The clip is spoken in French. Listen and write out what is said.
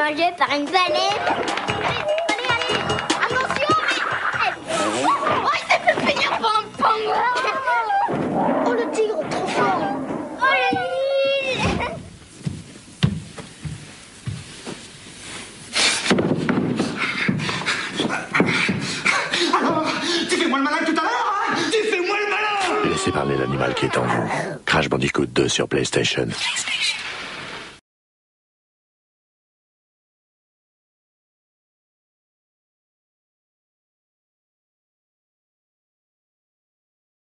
par une baleine. Allez, allez, Attention, mais... Oh, il s'est fait finir par un pangolin Oh, le tigre, trop fort Oh, la Alors, tu fais moi le malin tout à l'heure, hein Tu fais moi le malin Laissez parler l'animal qui est en vous. Crash Bandicoot 2 sur PlayStation.